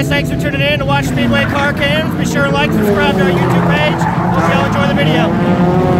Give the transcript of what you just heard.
guys, thanks for tuning in to watch Speedway Car Cams. Be sure to like, and subscribe to our YouTube page. Hope y'all enjoy the video.